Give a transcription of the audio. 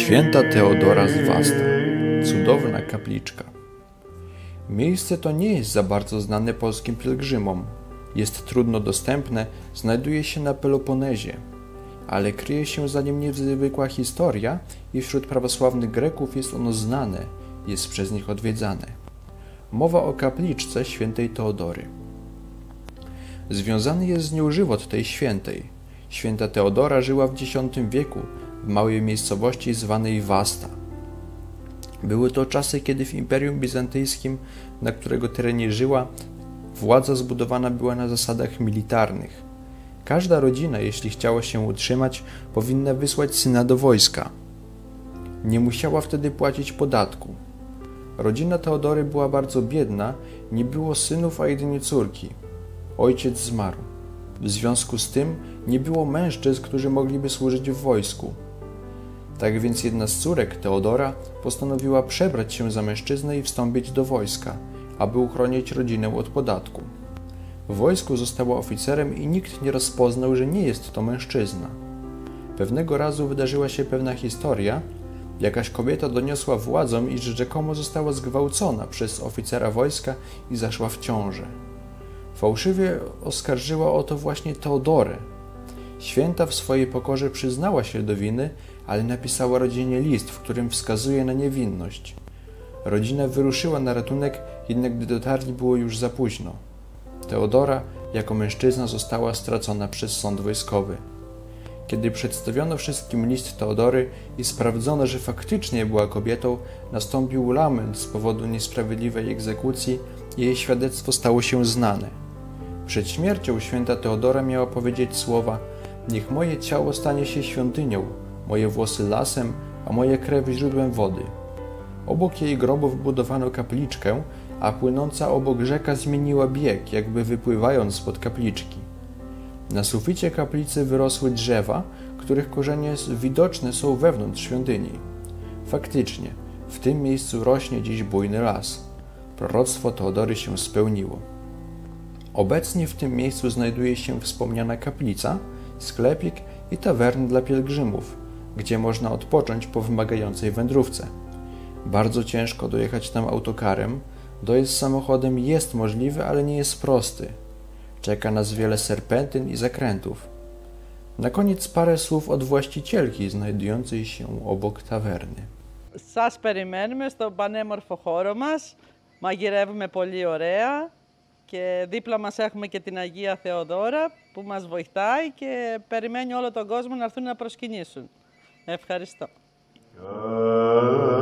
Święta Teodora z Wasta. Cudowna kapliczka. Miejsce to nie jest za bardzo znane polskim pielgrzymom. Jest trudno dostępne, znajduje się na Peloponezie, ale kryje się za nim niezwykła historia i wśród prawosławnych Greków jest ono znane, jest przez nich odwiedzane. Mowa o kapliczce świętej Teodory. Związany jest z nią żywot tej świętej. Święta Teodora żyła w X wieku w małej miejscowości zwanej Wasta. Były to czasy, kiedy w Imperium Bizantyjskim, na którego terenie żyła, władza zbudowana była na zasadach militarnych. Każda rodzina, jeśli chciała się utrzymać, powinna wysłać syna do wojska. Nie musiała wtedy płacić podatku. Rodzina Teodory była bardzo biedna, nie było synów, a jedynie córki. Ojciec zmarł. W związku z tym nie było mężczyzn, którzy mogliby służyć w wojsku. Tak więc jedna z córek, Teodora, postanowiła przebrać się za mężczyznę i wstąpić do wojska, aby uchronić rodzinę od podatku. W wojsku została oficerem i nikt nie rozpoznał, że nie jest to mężczyzna. Pewnego razu wydarzyła się pewna historia. Jakaś kobieta doniosła władzom, iż rzekomo została zgwałcona przez oficera wojska i zaszła w ciążę. Fałszywie oskarżyła o to właśnie Teodorę. Święta w swojej pokorze przyznała się do winy, ale napisała rodzinie list, w którym wskazuje na niewinność. Rodzina wyruszyła na ratunek, jednak gdy dotarli, było już za późno. Teodora, jako mężczyzna, została stracona przez sąd wojskowy. Kiedy przedstawiono wszystkim list Teodory i sprawdzono, że faktycznie była kobietą, nastąpił lament z powodu niesprawiedliwej egzekucji i jej świadectwo stało się znane. Przed śmiercią święta Teodora miała powiedzieć słowa: Niech moje ciało stanie się świątynią, moje włosy lasem, a moje krew źródłem wody. Obok jej grobu wbudowano kapliczkę, a płynąca obok rzeka zmieniła bieg, jakby wypływając spod kapliczki. Na suficie kaplicy wyrosły drzewa, których korzenie widoczne są wewnątrz świątyni. Faktycznie, w tym miejscu rośnie dziś bujny las. Proroctwo Teodory się spełniło. Obecnie w tym miejscu znajduje się wspomniana kaplica, sklepik i tawern dla pielgrzymów, gdzie można odpocząć po wymagającej wędrówce. Bardzo ciężko dojechać tam autokarem, dojazd samochodem jest możliwy, ale nie jest prosty. Czeka nas wiele serpentyn i zakrętów. Na koniec parę słów od właścicielki znajdującej się obok tawerny. Σας περιμένουμε στο πανέμορφο χώρο μας. Μαγειρεύουμε πολύ ωραία Και δίπλα μας έχουμε και την Αγία Θεοδόρα που μας βοηθάει και περιμένει όλο τον κόσμο να έρθουν να προσκυνήσουν. Ευχαριστώ. Ah.